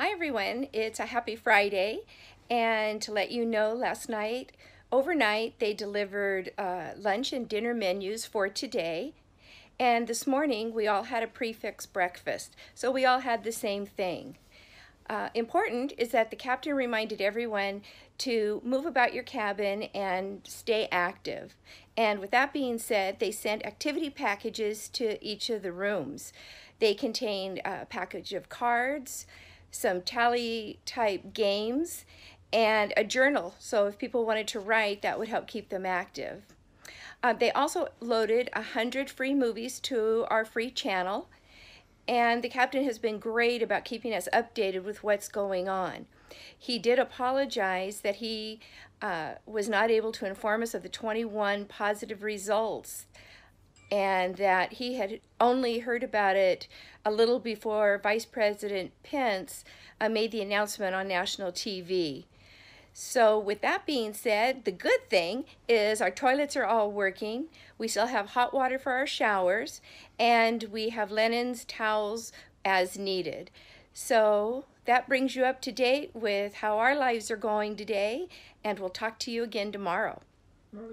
Hi everyone, it's a happy Friday and to let you know last night, overnight they delivered uh, lunch and dinner menus for today and this morning we all had a prix fixe breakfast so we all had the same thing. Uh, important is that the captain reminded everyone to move about your cabin and stay active. And with that being said, they sent activity packages to each of the rooms. They contained a package of cards, some tally type games, and a journal. So if people wanted to write, that would help keep them active. Uh, they also loaded 100 free movies to our free channel and the captain has been great about keeping us updated with what's going on. He did apologize that he uh, was not able to inform us of the 21 positive results and that he had only heard about it a little before Vice President Pence uh, made the announcement on national TV. So with that being said, the good thing is our toilets are all working. We still have hot water for our showers and we have linens, towels as needed. So that brings you up to date with how our lives are going today and we'll talk to you again tomorrow.